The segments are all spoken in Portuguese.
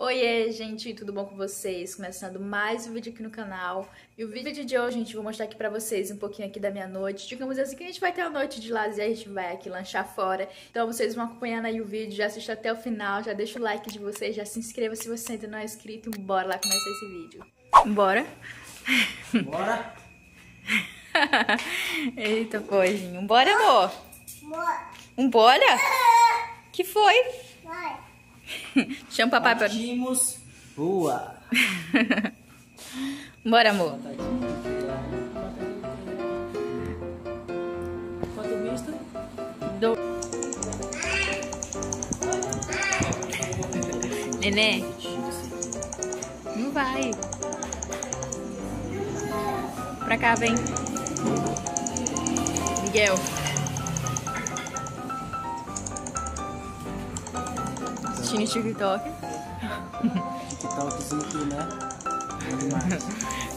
Oiê, gente, tudo bom com vocês? Começando mais um vídeo aqui no canal. E o vídeo de hoje, gente, vou mostrar aqui pra vocês um pouquinho aqui da minha noite. Digamos assim que a gente vai ter a noite de lazer, a gente vai aqui lanchar fora. Então vocês vão acompanhando aí o vídeo, já assista até o final, já deixa o like de vocês, já se inscreva se você ainda não é inscrito. E bora lá começar esse vídeo. Bora? Bora? Eita, coisinho. Bora, amor? Bora. Um bora? Que foi? Chama o papai pra... Partimos rua. Bora, amor. Quanto misto? Do... Nenê, não vai. Pra cá, vem. Miguel. Assistindo TikTok. TikTokzinho aqui, né?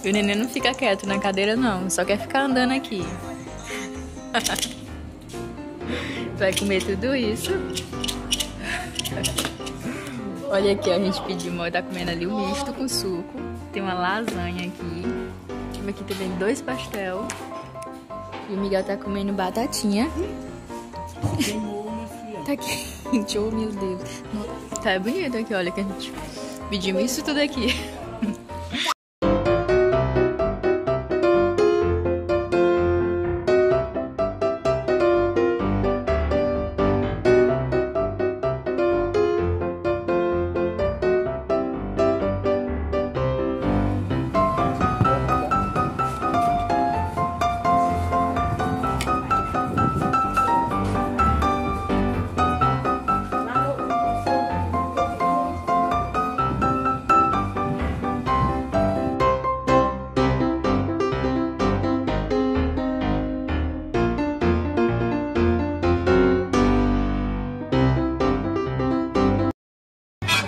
E o neném não fica quieto na cadeira, não. Só quer ficar andando aqui. Vai comer tudo isso. Olha aqui, a gente pediu, tá comendo ali o misto com suco. Tem uma lasanha aqui. Aqui também dois pastel. E o Miguel tá comendo batatinha. Queimou. Tá quente, oh meu Deus. Tá bonito aqui, olha que a gente pedimos isso tudo aqui.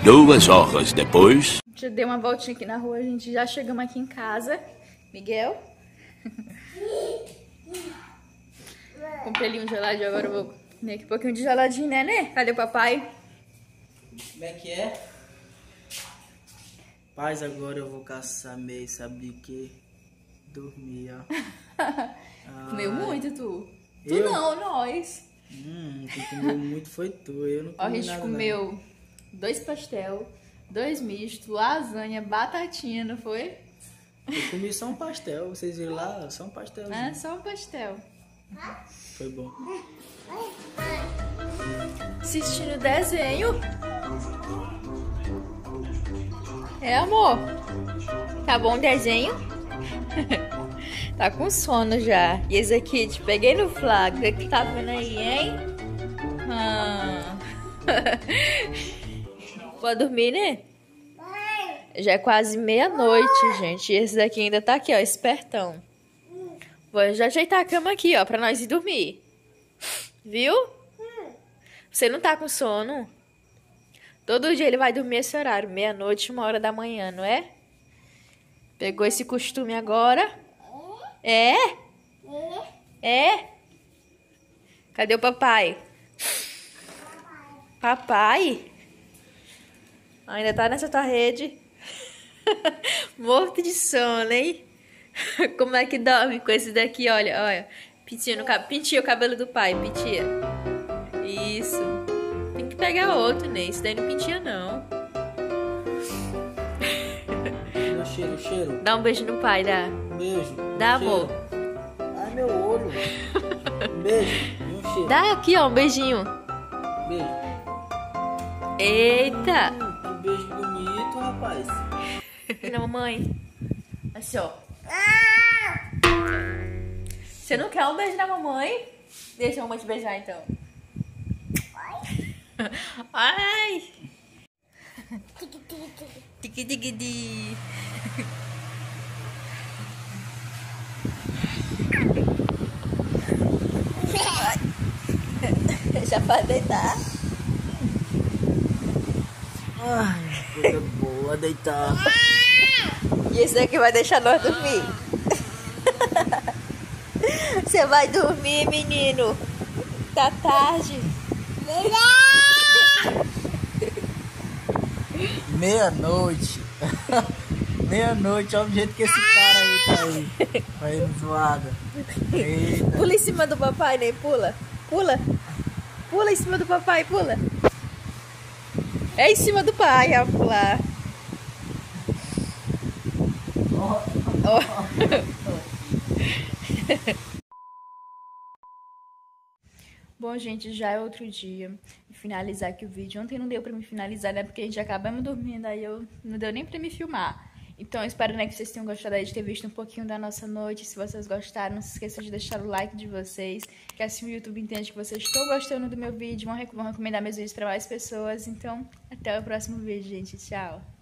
Duas horas depois. Já dei uma voltinha aqui na rua, a gente já chegamos aqui em casa. Miguel? Comprei ali um geladinho, agora eu vou comer aqui um pouquinho de geladinho, né, né? Cadê o papai? Como é que é? Paz, agora eu vou caçar meio, sabe quê? Dormir, ó. Comeu muito, tu? Tu Eu? não, nós. Hum, quem comeu muito foi tu, eu não comi Ó, a gente nada, comeu dois pastel, dois mistos, lasanha, batatinha, não foi? Eu comi só um pastel, vocês viram lá? Só um pastelzinho. É, só um pastel. Foi bom. Assistindo desenho. É, amor? Tá bom o desenho? tá com sono já. E esse aqui, te peguei no flagra. O que tá vendo aí, hein? Ah. Pode dormir, né? Já é quase meia-noite, gente. E esse daqui ainda tá aqui, ó, espertão. Vou já ajeitar a cama aqui, ó, pra nós ir dormir. Viu? Você não tá com sono? Todo dia ele vai dormir esse horário, meia-noite, uma hora da manhã, não é? Pegou esse costume agora? É? É? Cadê o papai? Papai? Ainda tá nessa tua rede? Morto de sono, hein? Como é que dorme com esse daqui? Olha, olha. Pintinha, no cab... Pintinha o cabelo do pai, pintinha. Isso. Tem que pegar outro, né? Isso daí não pintinha, não. Meu cheiro, cheiro. Dá um beijo no pai, dá. Um beijo. Dá, cheiro. amor. Ai, meu olho. Um beijo um cheiro. Dá aqui, ó, um beijinho. Beijo. Eita! Beijo bonito, rapaz. Filha, mamãe. Assim, ó. Você não quer um beijo da mamãe? Deixa a mamãe te beijar, então. Ai! Tiki-tiki-di. Já pode deitar. Ai, coisa boa deitar. E esse daqui vai deixar nós dormir. Você vai dormir, menino. Tá tarde. Meia-noite. Meia-noite, olha o jeito que esse cara aí tá aí. Tá indo zoada. Pula em cima do papai, Ney, pula. Pula. Pula em cima do papai, pula. É em cima do pai. Ó. Bom, gente, já é outro dia. Vou finalizar aqui o vídeo. Ontem não deu pra me finalizar, né? Porque a gente acabamos dormindo, aí eu não deu nem pra me filmar. Então, espero né, que vocês tenham gostado de ter visto um pouquinho da nossa noite. Se vocês gostaram, não se esqueçam de deixar o like de vocês. Que assim o YouTube entende que vocês estão gostando do meu vídeo. Vão rec- vão recomendar meus vídeos pra mais pessoas. Então, até o próximo vídeo, gente. Tchau!